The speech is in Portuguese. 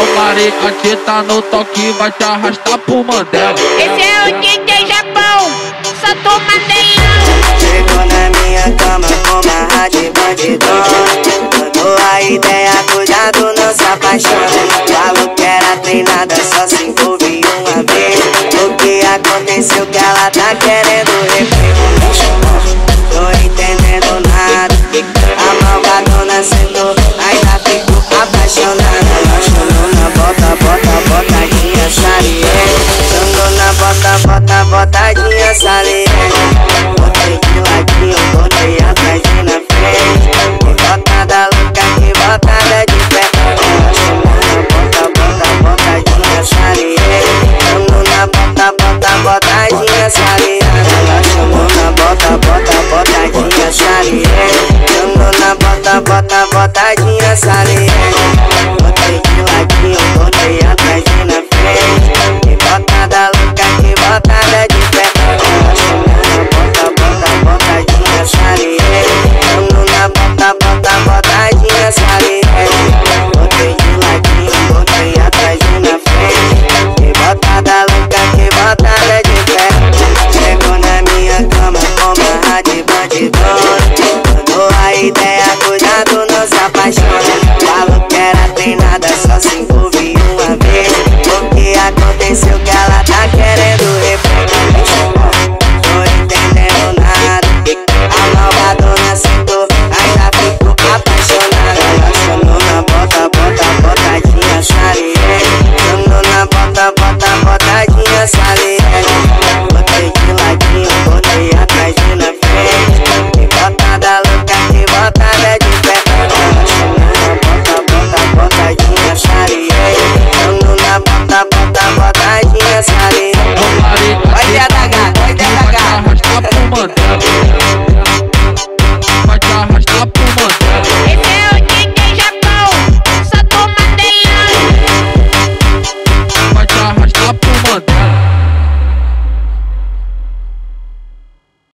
Tomarei a teta no toque, vai te arrastar pro Mandela. Esse é o DJ Japão, só toma Chegou na minha cama com uma rádio bandidona Mandou a ideia, cuidado, não se apaixone Falou que era treinada, só se envolve essa linha Botei de ladinho, botei atrás e na frente Pivotada louca, botada de pé Bota, bota, botadinha saliente Mano na bota, bota, botadinha saliente Ela na bota, bota, botadinha saliente Mano na bota, bota, botadinha saliente Botei de ladinho, botei